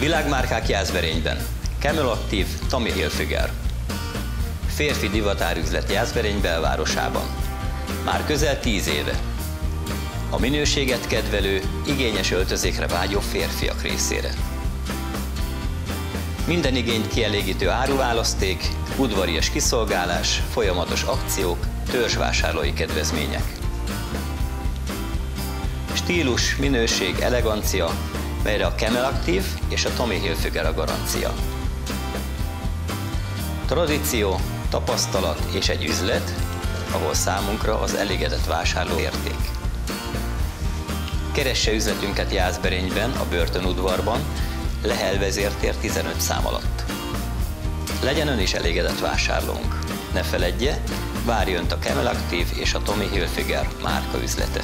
Világmárkák Jászberényben. Camel Active, Tommy Hilfiger. Férfi divatárüzlet Jászberény belvárosában. Már közel tíz éve. A minőséget kedvelő, igényes öltözékre vágyó férfiak részére. Minden igényt kielégítő áruválaszték, udvarias kiszolgálás, folyamatos akciók, törzsvásárlói kedvezmények. Stílus, minőség, elegancia, melyre a Camel Active és a Tommy Hilfiger a garancia. Tradíció, tapasztalat és egy üzlet, ahol számunkra az elégedett vásárló érték. Keresse üzletünket Jászberényben, a Börtönudvarban, Lehel vezértér 15 szám alatt. Legyen ön is elégedett vásárlónk. Ne feledje, várj önt a Camel Active és a Tommy Hilfiger márka üzlete.